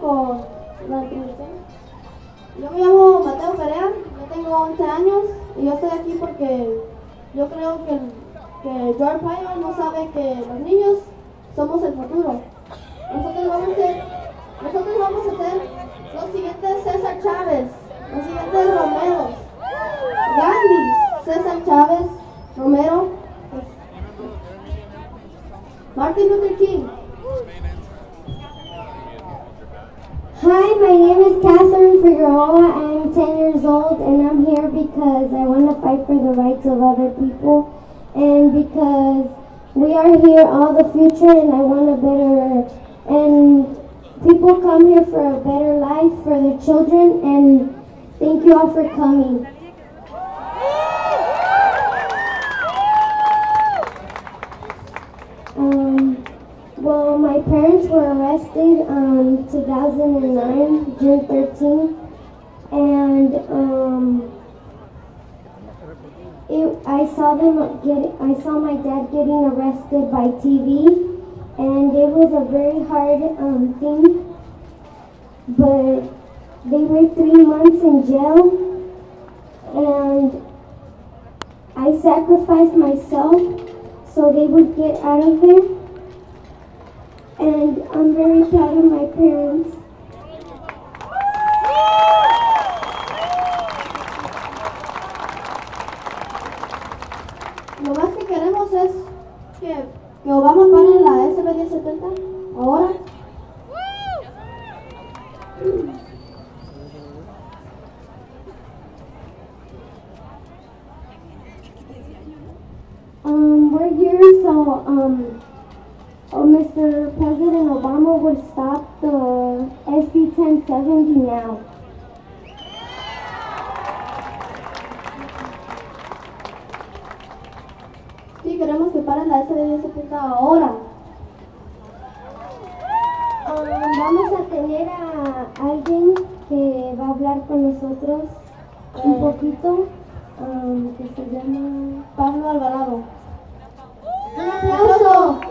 con la introducción. Yo me llamo Mateo Perea, yo tengo 11 años y yo estoy aquí porque yo creo que, que George Pyle no sabe que los niños somos el futuro. Nosotros vamos a ser, nosotros vamos a ser los siguientes César Chávez, los siguientes Romero, Gandhi, César Chávez, Romero, pues, Martin Luther King. Hi, my name is Catherine Figueroa. I'm 10 years old and I'm here because I want to fight for the rights of other people and because we are here all the future and I want a better and people come here for a better life for their children and thank you all for coming. Well, my parents were arrested um 2009, June 13th, and um, it, I saw them get. I saw my dad getting arrested by TV, and it was a very hard um, thing. But they were three months in jail, and I sacrificed myself so they would get out of there I'm very proud of my parents. Lo más que queremos es que, que Obama pare la SB 1070 ahora. Um, we're here so um, oh, Mr. President Obama would stop the SB 1070 now. Sí, queremos que pare la SB 1070 ahora. Um, vamos a tener a alguien que va a hablar con nosotros un poquito, um, que se llama Pablo Alvarado. Un aplauso.